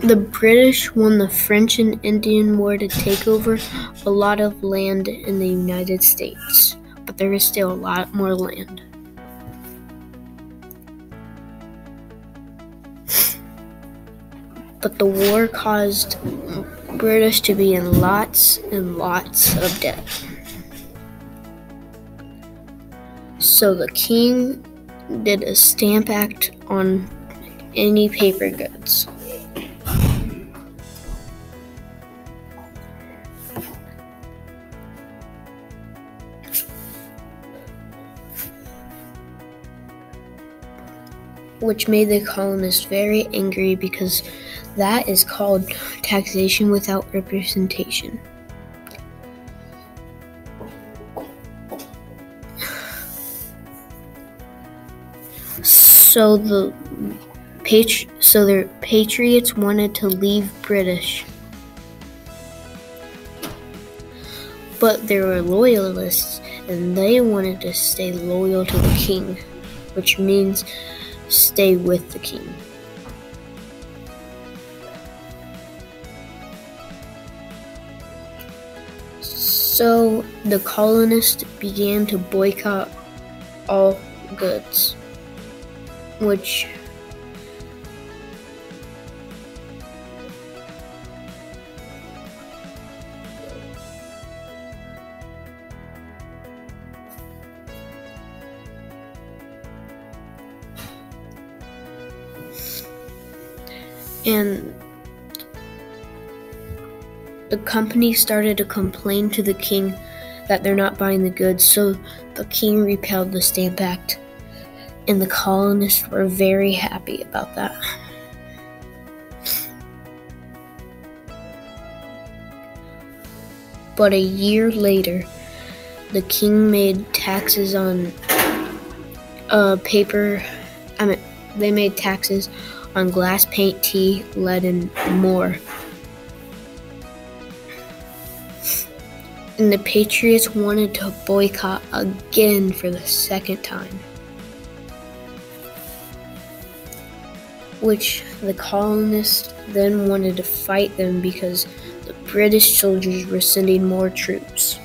The British won the French and Indian War to take over a lot of land in the United States, but there is still a lot more land. But the war caused British to be in lots and lots of debt. So the king did a stamp act on any paper goods. Which made the colonists very angry because that is called taxation without representation. So the patri- so the patriots wanted to leave British. But there were loyalists and they wanted to stay loyal to the king, which means stay with the king. So the colonists began to boycott all goods, which and the company started to complain to the king that they're not buying the goods, so the king repealed the Stamp Act, and the colonists were very happy about that. But a year later, the king made taxes on uh, paper. I mean, they made taxes on glass, paint, tea, lead, and more. And the Patriots wanted to boycott again for the second time. Which the colonists then wanted to fight them because the British soldiers were sending more troops.